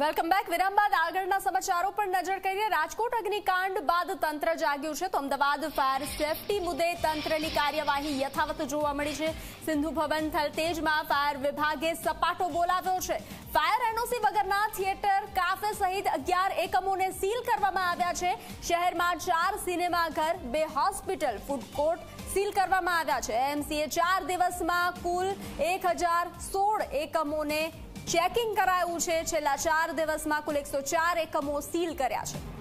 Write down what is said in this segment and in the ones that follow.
Welcome back. વિરામ બાદ આગળના સમાચારો પર નજર કરીએ. રાજકોટ અગ્નિકાંડ બાદ તંત્ર જાગ્યું છે તો અમદાવાદ ફાયર સેફટી મુદ્દે તંત્રની કાર્યવાહી યથાવત જોવા મળી છે. સિંધુ ભવન થલતેજમાં ફાયર વિભાગે સપાટો બોલાવ્યો છે. ફાયર એનઓસી વગરના થિયેટર કાફે સહિત અગિયાર એકમોને સીલ કરવામાં આવ્યા છે. શહેરમાં ચાર સિનેમાઘર, બે હોસ્પિટલ, ફૂડ કોર્ટ સીલ કરવામાં આવ્યા છે. એમસીએ ચાર દિવસમાં કુલ એક એકમોને ચેકિંગ કરાયું છે. છેલ્લા ચાર દિવસમાં કુલ એકસો એકમો સીલ કર્યા છે.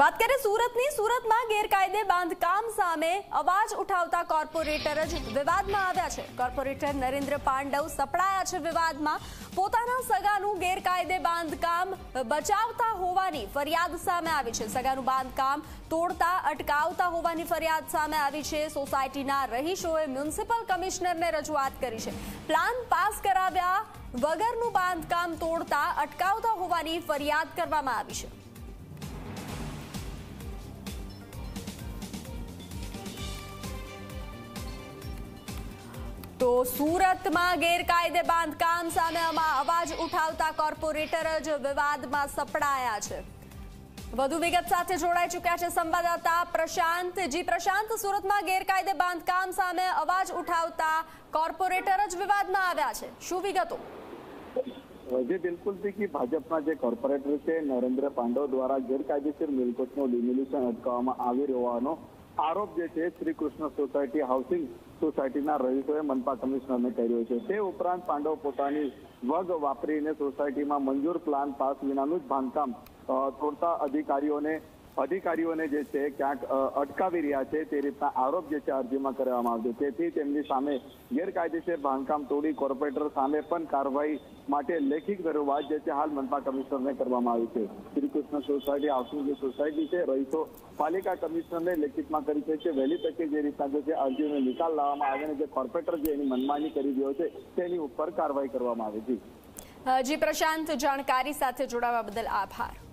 વાત કરીએ સુરતની. સુરતમાં ગેરકાયદે બાંધકામ સામે અવાજ ઉઠાવતા કોર્પોરેટર જ વિવાદમાં આવ્યા છે. કોર્પોરેટર નરેન્દ્ર પાંડવ સપડાયા છે વિવાદમાં. પોતાના સગાનું ગેરકાયદે બાંધકામ બચાવતા હોવાની ફરિયાદ સામે આવી છે. સગાનું બાંધકામ તોડતા, અટકાવતા હોવાની ફરિયાદ સામે આવી છે. સોસાયટીના રહીશોએ મ્યુનિસિપલ કમિશનરને રજૂઆત કરી છે. પ્લાન પાસ કરાવ્યા વગરનું બાંધકામ તોડતા, અટકાવતા હોવાની ફરિયાદ કરવામાં આવી છે. તો સુરતમાં ગેરકાયદે બાંધકામ સામે અવાજ ઉઠાવતા કોર્પોરેટર જ વિવાદમાં સપડાયા છે. વધુ વિગત સાથે જોડાઈ ચૂક્યા છે સંવાદદાતા પ્રશાંત. જી પ્રશાંત, સુરતમાં ગેરકાયદે બાંધકામ સામે અવાજ ઉઠાવતા કોર્પોરેટર જ વિવાદમાં આવ્યા છે. શું વિગતો? જે બિલકુલ કે ભાજપના જે કોર્પોરેટર છે નરેન્દ્ર પાંડવ દ્વારા ગેરકાયદેસર મિલકતનું ડિમોલ્યુશન અટકાવવામાં આવી રહ્યાનો આરોપ જે છે, શ્રી કૃષ્ણ સોસાયટી હાઉસિંગ સોસાયટીના રહીશોએ મનપા કમિશનરને કર્યો છે. તે ઉપરાંત પાંડવ પોતાની વગ વાપરીને સોસાયટીમાં મંજૂર પ્લાન પાસ વિનાનું જ બાંધકામ તોડતા અધિકારીઓને અધિકારીઓને જે છે ક્યાંક અટકાવી રહ્યા છે તે રીતના આરોપ જે છે અરજીમાં કરવામાં આવ્યો તેથી તેમની સામે ગેરકાયદેસર બાંધકામ તોડી કોર્પોરેટર સામે પણ કાર્યવાહી માટે લેખિત રજૂઆત જે છે હાલ મનપા કમિશનરને કરવામાં આવી છે. શ્રીકૃષ્ણ સોસાયટી હાઉસિંગ જે સોસાયટી છે, રહીશો, પાલિકા કમિશનરને લેખિતમાં કરી છે કે વહેલી તકે જે રીતના જે છે અરજીનો નિકાલ લાવવામાં આવે અને જે કોર્પોરેટર જે એની મનમાની કરી રહ્યો છે તેની ઉપર કાર્યવાહી કરવામાં આવે છે. જી, પ્રશાંત, જાણકારી સાથે જોડાવા બદલ આભાર.